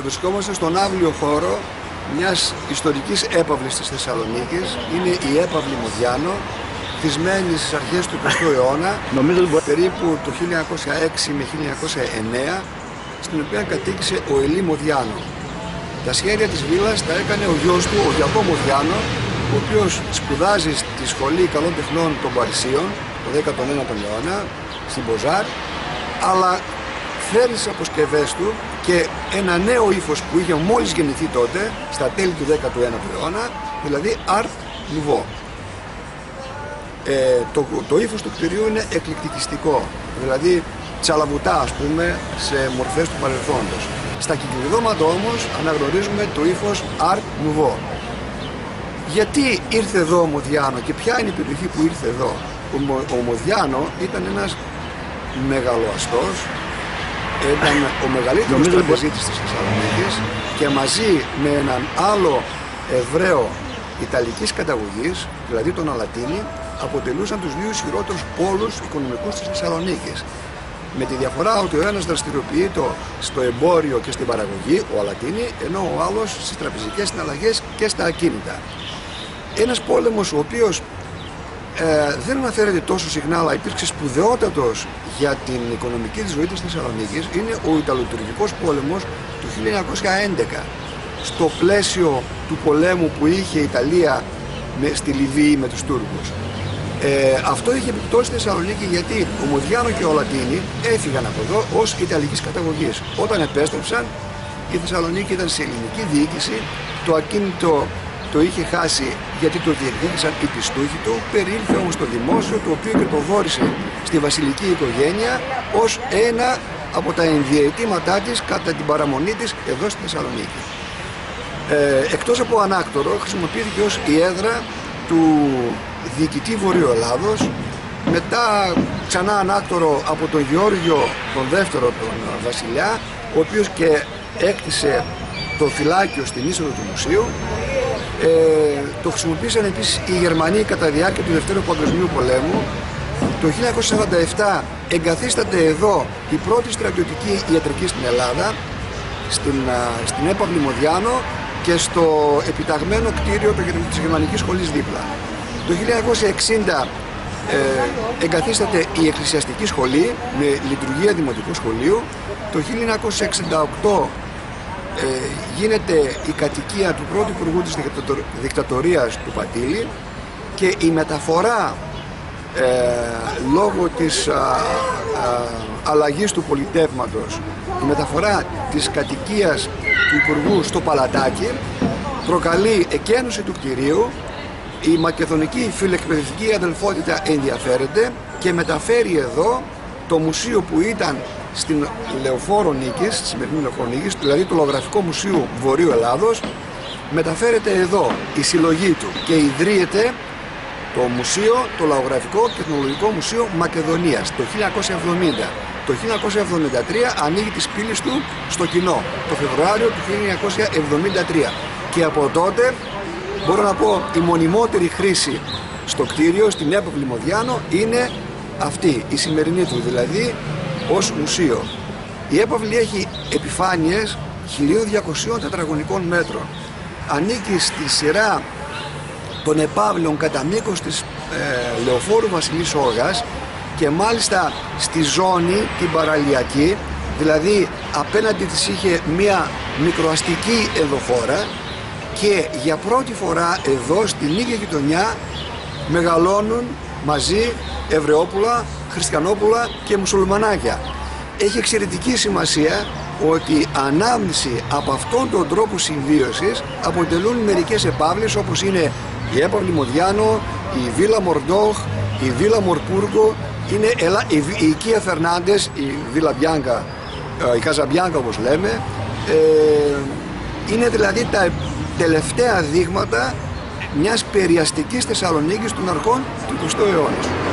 βρισκόμαστε στον άβλιο χώρο μιας ιστορικής έπαυλης της Θεσσαλονίκης. Είναι η έπαυλη Μοδιάνο, χτισμένη στις αρχές του 20ου αιώνα, Νομίζω ότι περίπου το 1906 με 1909, στην οποία κατοίκησε ο Ελί Μοδιάνο. Τα σχέδια της βίλας τα έκανε ο γιος του, ο Γιακό Μοδιάνο, ο οποίος σπουδάζει στη Σχολή Καλών Τεχνών των Παρισίων, το 19ο αιώνα, στην Μποζάρ, αλλά φέρει στις αποσκευές του και ένα νέο ύφος που είχε μόλις γεννηθεί τότε, στα τέλη του 19ου αιώνα, δηλαδή Art Nouveau. Ε, το, το ύφος του κτηρίου είναι εκκληκτικιστικό, δηλαδή τσαλαβουτά ας πούμε σε μορφές του παρελθόντος. Στα κυκλειδώματα όμως αναγνωρίζουμε το ύφος Art Nouveau. Γιατί ήρθε εδώ ο Μοδιάνο και ποια είναι η περιοχή που ήρθε εδώ; Ο, Μο- ο Μοδιάνο ήταν ένας μεγαλοαστός, ήταν ο μεγαλύτερος Νομίζω ότι- τραπεζίτης της Θεσσαλονίκης και μαζί με έναν άλλο Εβραίο Ιταλικής καταγωγής, δηλαδή τον Αλατίνη, αποτελούσαν τους δύο ισχυρότερους πόλους οικονομικούς της Θεσσαλονίκης. Με τη διαφορά ότι ο ένας δραστηριοποιείται στο εμπόριο και στην παραγωγή, ο Αλατίνη, ενώ ο άλλος στις τραπεζικές συναλλαγές και στα ακίνητα. Ένας πόλεμος ο οποίος ε, δεν αναφέρεται τόσο συχνά, αλλά υπήρξε σπουδαιότατος για την οικονομική της ζωή της Θεσσαλονίκης, είναι ο Ιταλοτουρκικός πόλεμος του 1911. Στο πλαίσιο του πολέμου που είχε η Ιταλία με, στη Λιβύη με τους Τούρκους. Ε, αυτό είχε επιπτώσει στη Θεσσαλονίκη γιατί ο Μοδιάνο και ο Λατίνη έφυγαν από εδώ ως Ιταλικής καταγωγής. Όταν επέστρεψαν, η Θεσσαλονίκη ήταν σε ελληνική διοίκηση, το ακίνητο το είχε χάσει γιατί το διεκδίκησαν οι πιστούχοι του, περιήλθε όμως στο δημόσιο, το οποίο και το δόρισε στη βασιλική οικογένεια ως ένα από τα ενδιαιτήματά της κατά την παραμονή της εδώ στη Θεσσαλονίκη. Ε, εκτός από ανάκτορο χρησιμοποιήθηκε ως η έδρα του διοικητή Βορείου Ελλάδος μετά ξανά ανάκτορο από τον Γεώργιο τον δεύτερο τον βασιλιά ο οποίος και έκτισε το φυλάκιο στην είσοδο του μουσείου ε, το χρησιμοποίησαν επίσης οι Γερμανοί κατά τη διάρκεια του Δευτέρου Παγκοσμίου Πολέμου το 1947 εγκαθίσταται εδώ η πρώτη στρατιωτική ιατρική στην Ελλάδα στην, α, στην έπαυλη Μοδιάνο και στο επιταγμένο κτίριο του γερ- της Γερμανικής Σχολής δίπλα. Το 1960 ε, εγκαθίσταται η Εκκλησιαστική Σχολή με λειτουργία Δημοτικού Σχολείου. Το 1968 ε, γίνεται η κατοικία του πρώτου υπουργού της δικτατορ- δικτατορίας του Πατήλη και η μεταφορά ε, λόγω της α, α, αλλαγής του πολιτεύματος η μεταφορά της κατοικίας του Υπουργού στο Παλατάκι προκαλεί εκένωση του κτηρίου η μακεδονική φιλεκπαιδευτική αδελφότητα ενδιαφέρεται και μεταφέρει εδώ το μουσείο που ήταν στην Λεωφόρο Νίκης, στη σημερινή Λεωφόρο Νίκης, δηλαδή το Λογραφικό Μουσείο Βορείου Ελλάδος, μεταφέρεται εδώ η συλλογή του και ιδρύεται το μουσείο, το Λαογραφικό και Τεχνολογικό Μουσείο Μακεδονίας το 1970. Το 1973 ανοίγει τις πύλες του στο κοινό, το Φεβρουάριο του 1973. Και από τότε, μπορώ να πω, η μονιμότερη χρήση στο κτίριο, στην έπαυλη Μοδιάνο, είναι αυτή, η σημερινή του, δηλαδή ως μουσείο. Η έπαυλη έχει επιφάνειες 1200 τετραγωνικών μέτρων. Ανήκει στη σειρά των επαύλων κατά μήκος της ε, Λεωφόρου Βασιλής Όργας και μάλιστα στη ζώνη την παραλιακή δηλαδή απέναντι της είχε μία μικροαστική εδωφόρα και για πρώτη φορά εδώ στην ίδια γειτονιά μεγαλώνουν μαζί Εβραιόπουλα, Χριστιανόπουλα και Μουσουλμανάκια. Έχει εξαιρετική σημασία ότι η ανάμνηση από αυτόν τον τρόπο συμβίωσης αποτελούν μερικές επαύλες όπως είναι η έπαυλη Μοδιάνο, η Βίλα Μορντόχ, η Βίλα Μορπούργο, είναι ελα- η, Β- η Οικία Φερνάντες, η Βίλα Μπιάνκα, ε, η Καζαμπιάνκα όπως λέμε. Ε, είναι δηλαδή τα τελευταία δείγματα μιας περιαστικής Θεσσαλονίκης των αρχών του 20ου αιώνα.